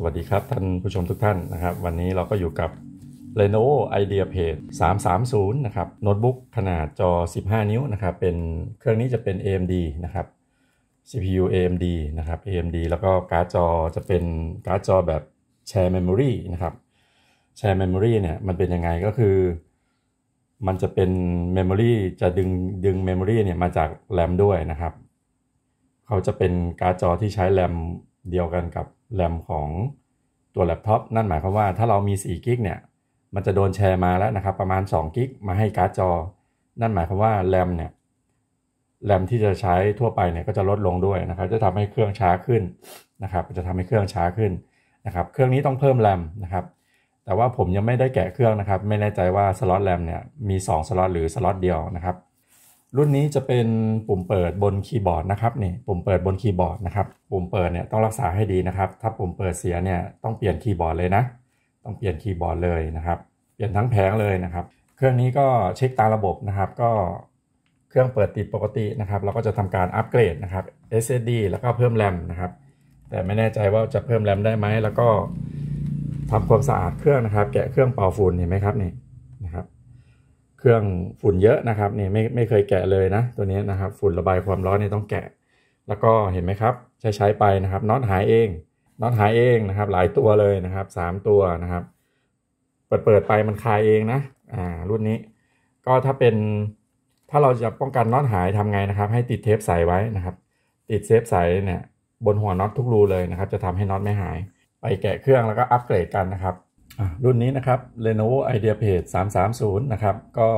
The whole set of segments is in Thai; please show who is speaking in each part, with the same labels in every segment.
Speaker 1: สวัสดีครับท่านผู้ชมทุกท่านนะครับ วันนี้เราก็อยู่กับ Lenovo IdeaPad 330 นะครับโน้ตบุ๊กขนาดจอ 15 นิ้วนะครับ เป็นเครื่องนี้จะเป็น AMD นะครับ CPU AMD นะครับ AMD แล้วก็การ์ดจอจะเป็นการ์ดจอแบบ Share Memory นะครับ Share Memory เนี่ยมันเป็นยังไงก็คือ มันจะเป็น Memory จะดึงดึง Memory เนี่ยมาจากแรมด้วยนะครับ เขาจะเป็นการ์ดจอที่ใช้แรม เดียวกันกับแรมของตัวแล็ปท็อปนั่นหมายความว่าถ้าเรามี4กิกเนี่ยมันจะโดนแชร์มาแล้วนะครับ ประมาณ2กิกมาให้การ์ดจอ นั่นหมายความว่าแรมเนี่ยแรมที่จะใช้ทั่วไปเนี่ยก็จะลดลงด้วยนะครับ จะทำให้เครื่องช้าขึ้นนะครับ จะทำให้เครื่องช้าขึ้นนะครับ เครื่องนี้ต้องเพิ่มแรมนะครับ แต่ว่าผมยังไม่ได้แกะเครื่องนะครับ ไม่แน่ใจว่าสล็อตแรมเนี่ยมี 2 สล็อตหรือสล็อตเดียวนะครับ รุ่นนี้จะเป็นปุ่มเปิดบนคีย์บอร์ดนะครับนี่ปุ่มเปิดบนคีย์บอร์ดนะครับปุ่มเปิดเนี่ยต้องรักษาให้ดีนะครับ ถ้าปุ่มเปิดเสียเนี่ยต้องเปลี่ยนคีย์บอร์ดเลยนะ ต้องเปลี่ยนคีย์บอร์ดเลยนะครับ เปลี่ยนทั้งแผงเลยนะครับ เครื่องนี้ก็เช็คตามระบบนะครับ ก็เครื่องเปิดติดปกตินะครับเราก็จะทำการอัปเกรดนะครับ SSD แล้วก็เพิ่มแรมนะครับ แต่ไม่แน่ใจว่าจะเพิ่มแรมได้ไหมแล้วก็ทำความสะอาดเครื่องนะครับ แกะเครื่องเป่าฝุ่นเห็นไหมครับนี่ เครื่องฝุ่นเยอะนะครับนี่ไม่ไม่เคยแกะเลยนะ ตัวนี้นะครับ ฝุ่นระบายความร้อนนี่ต้องแกะ แล้วก็เห็นไหมครับ ใช้ใช้ไปนะครับน็อตหายเองน็อตหายเองนะครับ หลายตัวเลยนะครับสามตัวนะครับ เปิดเปิดไปมันคลายเองนะอ่ารุ่นนี้ ก็ถ้าเป็นถ้าเราจะป้องกันน็อตหายทำไงนะครับ ให้ติดเทปใสไว้นะครับ ติดเทปใสเนี่ยบนหัวน็อตทุกรูเลยนะครับ จะทำให้น็อตไม่หาย ไปแกะเครื่องแล้วก็อัปเกรดกันนะครับ รุ่นนี้นะครับ Lenovo IdeaPad 330 นะครับ ก็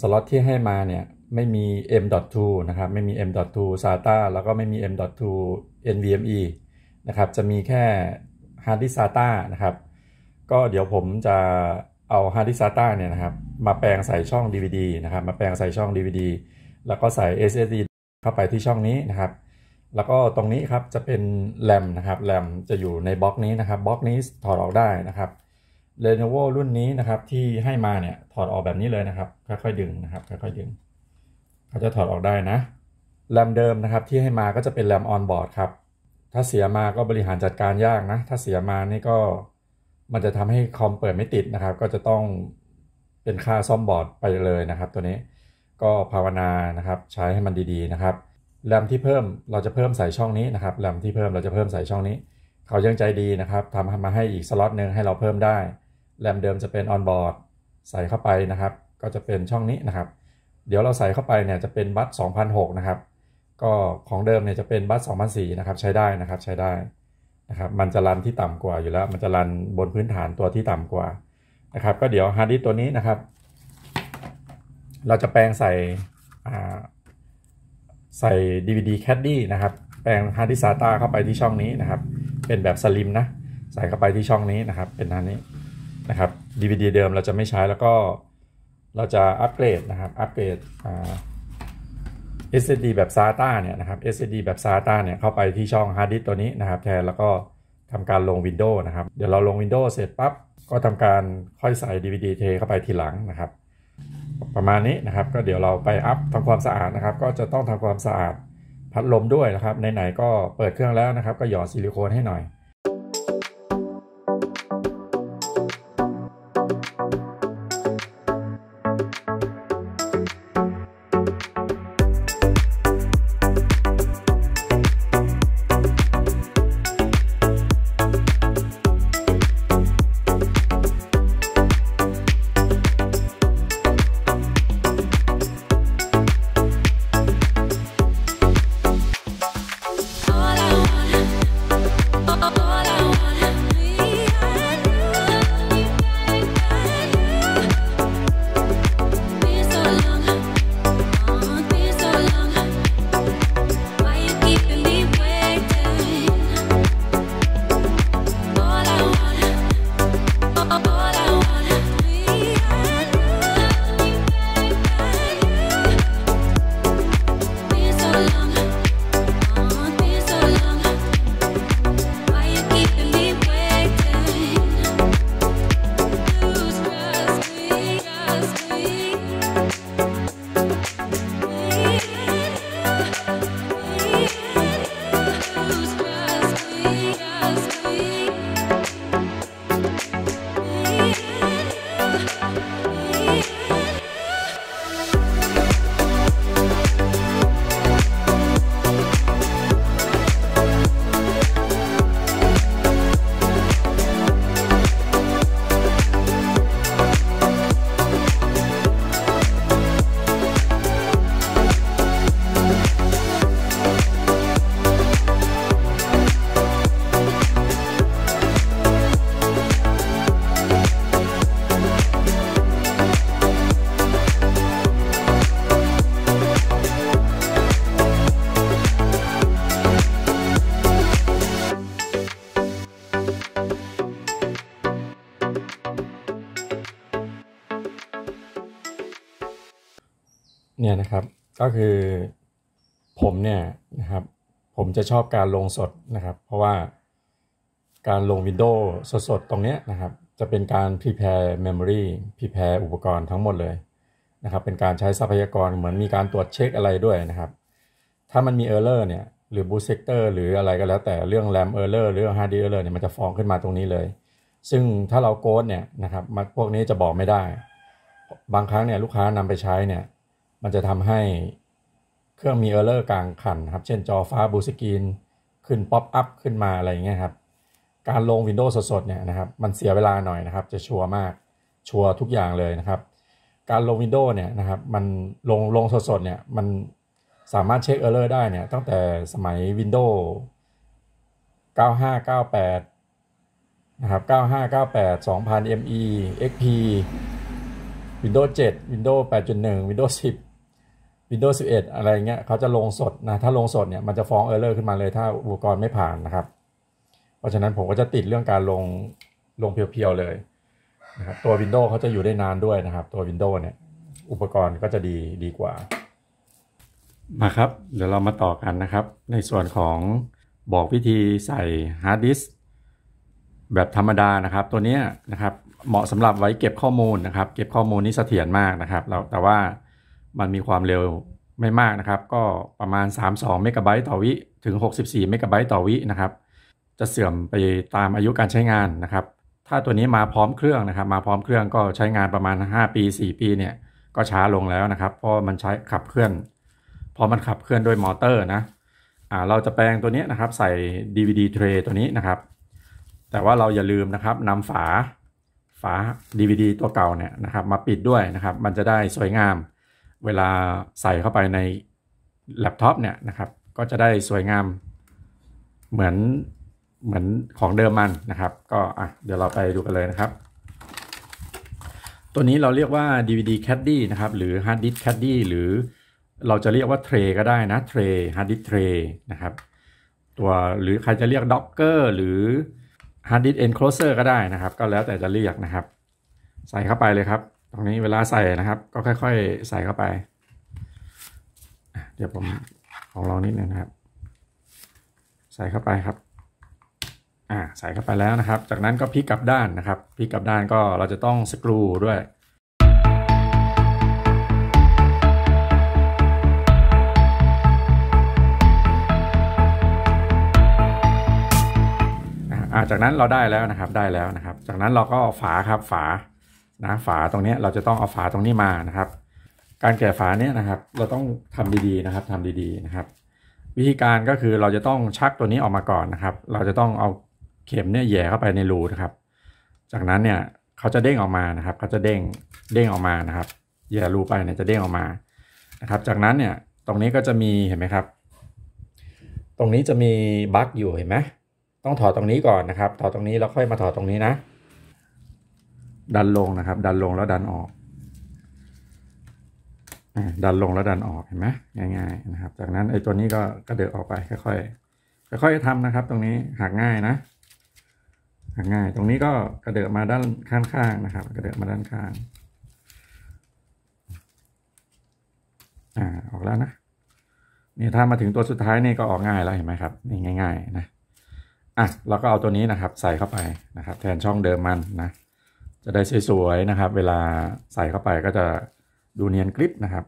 Speaker 1: สล็อตที่ให้มาเนี่ยไม่มี M.2 นะครับ ไม่มี M.2 SATA แล้วก็ไม่มี M.2 NVMe นะครับ จะมีแค่ Hard Disk SATA นะครับ ก็เดี๋ยวผมจะเอา Hard Disk SATA เนี่ยนะครับ มาแปลงใส่ช่อง DVD นะครับ มาแปลงใส่ช่อง DVD แล้วก็ใส่ SSD เข้าไปที่ช่องนี้นะครับ แล้วก็ตรงนี้ครับจะเป็นแรมนะครับแรมจะอยู่ในบล็อกนี้นะครับบล็อกนี้ถอดออกได้นะครับ Lenovo รุ่นนี้นะครับที่ให้มาเนี่ยถอดออกแบบนี้เลยนะครับค่อยๆดึงนะครับค่อยๆดึงเขาจะถอดออกได้นะแรมเดิมนะครับที่ให้มาก็จะเป็นแรม onboard ครับถ้าเสียมาก็บริหารจัดการยากนะ ถ้าเสียมานี่ก็มันจะทำให้คอมเปิดไม่ติดนะครับ ก็จะต้องเป็นค่าซ่อมบอร์ดไปเลยนะครับ ตัวนี้ก็ภาวนานะครับใช้ให้มันดีๆนะครับ แรมที่เพิ่มเราจะเพิ่มใส่ช่องนี้นะครับแรมที่เพิ่มเราจะเพิ่มใส่ช่องนี้ เขายังใจดีนะครับทำมาให้อีกสล็อตหนึ่งให้เราเพิ่มได้แรมเดิมจะเป็น onboard ใส่เข้าไปนะครับ ก็จะเป็นช่องนี้นะครับ เดี๋ยวเราใส่เข้าไปเนี่ยจะเป็นบัส2006นะครับ ก็ของเดิมเนี่ยจะเป็นบัส2004นะครับใช้ได้นะครับใช้ได้นะครับ มันจะ run ที่ต่ำกว่าอยู่แล้ว มันจะ run บนพื้นฐานตัวที่ต่ำกว่านะครับ ก็เดี๋ยวฮาร์ดดิสก์ตัวนี้นะครับ เราจะแปลงใส่ ใส่ DVD Caddy นะครับ แปลงฮาร์ดดิสก์ SATA เข้าไปที่ช่องนี้นะครับ เป็นแบบ slim นะ ใส่เข้าไปที่ช่องนี้นะครับ เป็นทางนี้นะครับ DVD เดิมเราจะไม่ใช้แล้วก็เราจะอัปเกรดนะครับ อัปเกรด SSD แบบ SATA เนี่ยนะครับ SSD แบบ SATA เนี่ยเข้าไปที่ช่องฮาร์ดดิสก์ตัวนี้นะครับ แทนแล้วก็ทำการลง Windows นะครับ เดี๋ยวเราลง Windows เสร็จปั๊บก็ทำการค่อยใส่ DVD เทเข้าไปทีหลังนะครับ ประมาณนี้นะครับ ก็เดี๋ยวเราไปอัพทำความสะอาดนะครับ ก็จะต้องทำความสะอาดพัดลมด้วยนะครับไหนๆก็เปิดเครื่องแล้วนะครับ ก็หยอดซิลิโคนให้หน่อย เนี่ยนะครับก็คือผมเนี่ยนะครับผมจะชอบการลงสดนะครับ เพราะว่าการลง Windows สดๆตรงนี้นะครับ จะเป็นการ prepare memory prepare อุปกรณ์ทั้งหมดเลยนะครับ เป็นการใช้ทรัพยากรเหมือนมีการตรวจเช็คอะไรด้วยนะครับ ถ้ามันมี error เนี่ยหรือ boot sector หรืออะไรก็แล้วแต่เรื่อง RAM error หรือ hard disk error เนี่ยมันจะฟ้องขึ้นมาตรงนี้เลย ซึ่งถ้าเราโค้ดเนี่ยนะครับพวกนี้จะบอกไม่ได้ บางครั้งเนี่ยลูกค้านำไปใช้เนี่ย มันจะทำให้เครื่องมี error กลางคันครับ เช่นจอฟ้า blue screen ขึ้น popup ขึ้นมาอะไรเงี้ยครับ การลง Windows สดๆเนี่ยนะครับ มันเสียเวลาหน่อยนะครับ จะชัวร์มาก ชัวร์ทุกอย่างเลยนะครับ การลง Windows เนี่ยนะครับ มันลงลงสดๆเนี่ย มันสามารถเช็ค error ได้เนี่ยตั้งแต่สมัย Windows 9598นะครับ 9598 2000 ME XP Windows 7 Windows 8.1 Windows 10 Windows 11 อะไรเงี้ยเขาจะลงสดนะ ถ้าลงสดเนี่ยมันจะฟ้องเออร์เลอร์ขึ้นมาเลยถ้าอุปกรณ์ไม่ผ่านนะครับ เพราะฉะนั้นผมก็จะติดเรื่องการลงลงเพียวๆเลยนะครับตัว Windows เขาจะอยู่ได้นานด้วยนะครับ ตัว Windows เนี่ย อุปกรณ์ก็จะดีดีกว่า มาครับ เดี๋ยวเรามาต่อกันนะครับ ในส่วนของบอกวิธีใส่ฮาร์ดดิสก์แบบธรรมดานะครับ ตัวนี้นะครับเหมาะสำหรับไว้เก็บข้อมูลนะครับ เก็บข้อมูลนี้เสถียรมากนะครับ เราแต่ว่า มันมีความเร็วไม่มากนะครับ ก็ประมาณ 32เมกะไบต์ต่อวิถึง 64เมกะไบต์ต่อวินะครับ จะเสื่อมไปตามอายุการใช้งานนะครับ ถ้าตัวนี้มาพร้อมเครื่องนะครับ มาพร้อมเครื่องก็ใช้งานประมาณ 5 ปี 4 ปีเนี่ยก็ช้าลงแล้วนะครับ เพราะมันใช้ขับเคลื่อน พอมันขับเคลื่อนด้วยมอเตอร์นะอ่าเราจะแปลงตัวนี้นะครับ ใส่ DVD tray ตัวนี้นะครับ แต่ว่าเราอย่าลืมนะครับนำฝาฝา DVD ตัวเก่าเนี่ยนะครับ มาปิดด้วยนะครับ มันจะได้สวยงาม เวลาใส่เข้าไปในแล็ปท็อปเนี่ยนะครับ ก็จะได้สวยงามเหมือนเหมือนของเดิมมันนะครับ ก็อะเดี๋ยวเราไปดูกันเลยนะครับ ตัวนี้เราเรียกว่า DVD Caddy นะครับ หรือ Hard Disk Caddy หรือเราจะเรียกว่าเทรก็ได้นะเทร Hard Disk Tray นะครับ ตัวหรือใครจะเรียก Docker หรือ Hard Disk Enclosure ก็ได้นะครับ ก็แล้วแต่จะเรียกนะครับ ใส่เข้าไปเลยครับ ตรงนี้เวลาใส่นะครับ ก็ค่อยๆ ใส่เข้าไป เดี๋ยวผมของลองนิดนึงนะครับ ใส่เข้าไปครับ อ่าใส่เข้าไปแล้วนะครับ จากนั้นก็พลิกกลับด้านนะครับพลิกกลับด้านก็เราจะต้องสกรูด้วยอ่าจากนั้นเราได้แล้วนะครับได้แล้วนะครับ จากนั้นเราก็ฝาครับฝา นะฝาตรงนี้เราจะต้องเอาฝาตรงนี้มานะครับ การแกะฝาเนี้ยนะครับ เราต้องทำดีๆนะครับทำดีๆนะครับ วิธีการก็คือเราจะต้องชักตัวนี้ออกมาก่อนนะครับ เราจะต้องเอาเข็มเนี่ยแย่เข้าไปในรูนะครับ จากนั้นเนี่ยเขาจะเด้งออกมานะครับเขาจะเด้งเด้งออกมานะครับแย่รูไปเนี่ยจะเด้งออกมานะครับ จากนั้นเนี่ยตรงนี้ก็จะมีเห็นไหมครับ ตรงนี้จะมีบั๊กอยู่เห็นไหมต้องถอดตรงนี้ก่อนนะครับ ถอดตรงนี้แล้วค่อยมาถอดตรงนี้นะ ดันลงนะครับ ดันลงแล้วดันออกดันลงแล้วดันออกเห็นไหมง่าย ๆ นะครับ จากนั้นไอ้ตัวนี้ก็กระเดาะออกไปค่อยๆค่อยๆทำนะครับ ตรงนี้หักง่ายนะหักง่าย ตรงนี้ก็กระเดาะมาด้านข้างๆนะครับ กระเดาะมาด้านข้างอ่าออกแล้วนะนี่ถ้ามาถึงตัวสุดท้ายนี่ก็ออกง่ายแล้วเห็นไหมครับนี่ง่าย ๆ นะอะเราก็เอาตัวนี้นะครับ ใส่เข้าไปนะครับ แทนช่องเดิมมันนะ จะได้สวยๆนะครับ เวลาใส่เข้าไปก็จะดูเนียนกริปนะครับ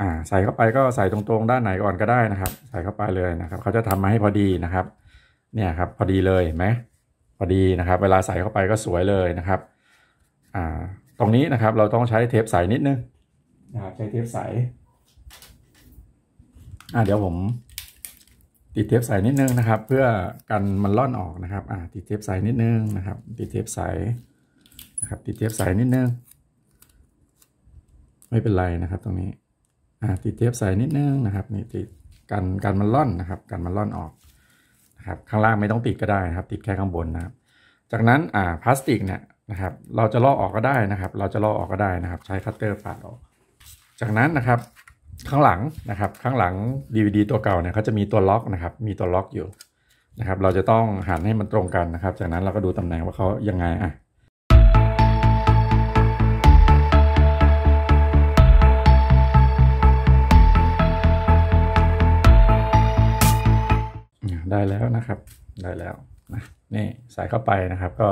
Speaker 1: อ่าใส่เข้าไปก็ใส่ตรงๆ ด้านไหนก่อนก็ได้นะครับ ใส่เข้าไปเลยนะครับ เขาจะทำมาให้พอดีนะครับ เนี่ยครับพอดีเลยไหมพอดีนะครับ เวลาใส่เข้าไปก็สวยเลยนะครับอ่าตรงนี้นะครับเราต้องใช้เทปใสนิดนึงนะครับใช้เทปใสอ่าเดี๋ยวผม ติดเทปใสนิดนึงนะครับ เพื่อกันมันล่อนออกนะครับ อ่าติดเทปใสนิดนึงนะครับ ติดเทปใสนะครับ ติดเทปใสนิดนึง ไม่เป็นไรนะครับ ตรงนี้ อ่าติดเทปใส่นิดนึงนะครับนี่ติดกันกันมันล่อนนะครับ กันมันล่อนออกนะครับ ข้างล่างไม่ต้องติดก็ได้นะครับ ติดแค่ข้างบนนะครับ จากนั้นอ่าพลาสติกเนี่ยนะครับ เราจะลอกออกก็ได้นะครับ เราจะลอกออกก็ได้นะครับ ใช้คัตเตอร์ปาดออก จากนั้นนะครับ ข้างหลังนะครับ ข้างหลัง DVD ตัวเก่าเนี่ยเขาจะมีตัวล็อกนะครับ มีตัวล็อกอยู่นะครับ เราจะต้องหันให้มันตรงกันนะครับ จากนั้นเราก็ดูตำแหน่งว่าเขายังไงอะได้แล้วนะครับ ได้แล้วนะนี่สายเข้าไปนะครับ ก็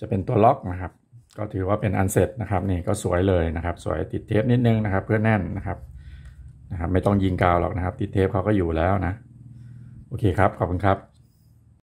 Speaker 1: จะเป็นตัวล็อกนะครับ ก็ถือว่าเป็นอันเสร็จนะครับ นี่ก็สวยเลยนะครับ สวยติดเทปนิดนึงนะครับ เพื่อแน่นนะครับ นะครับไม่ต้องยิงกาวหรอกนะครับติดเทปเขาก็อยู่แล้วนะ โอเคครับ ขอบคุณครับ